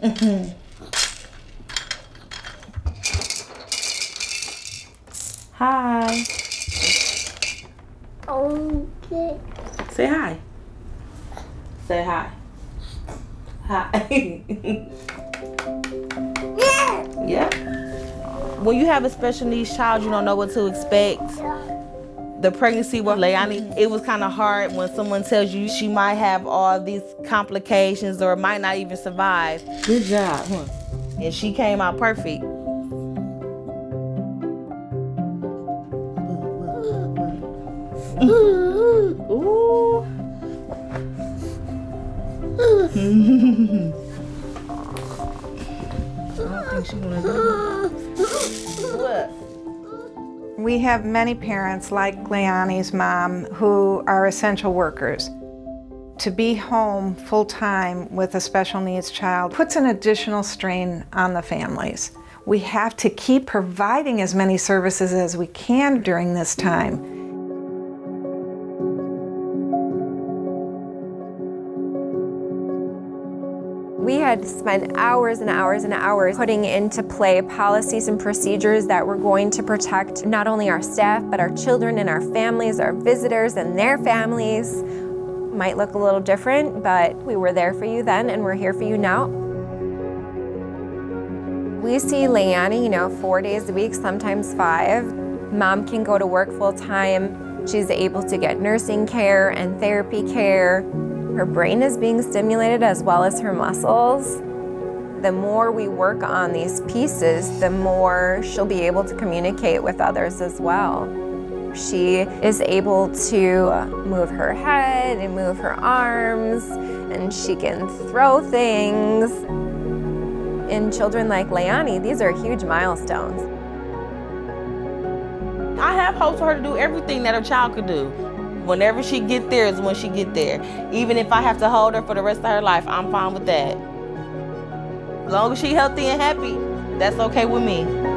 Mm-hmm. Hi. Okay. Say hi. Say hi. Hi. yeah. When you have a special needs child, you don't know what to expect. The pregnancy with Layonni, it was kind of hard when someone tells you she might have all these complications or might not even survive. Good job, huh? And she came out perfect. Ooh. I don't think she wanna do What? We have many parents like Layonni's mom who are essential workers. To be home full time with a special needs child puts an additional strain on the families. We have to keep providing as many services as we can during this time. We had spent hours and hours and hours putting into play policies and procedures that were going to protect not only our staff, but our children and our families, our visitors and their families. Might look a little different, but we were there for you then and we're here for you now. We see Layonni, you know, four days a week, sometimes five. Mom can go to work full time. She's able to get nursing care and therapy care. Her brain is being stimulated as well as her muscles. The more we work on these pieces, the more she'll be able to communicate with others as well. She is able to move her head and move her arms, and she can throw things. In children like Layonni, these are huge milestones. I have hopes for her to do everything that a child could do. Whenever she get there is when she get there. Even if I have to hold her for the rest of her life, I'm fine with that. As long as she healthy and happy, that's okay with me.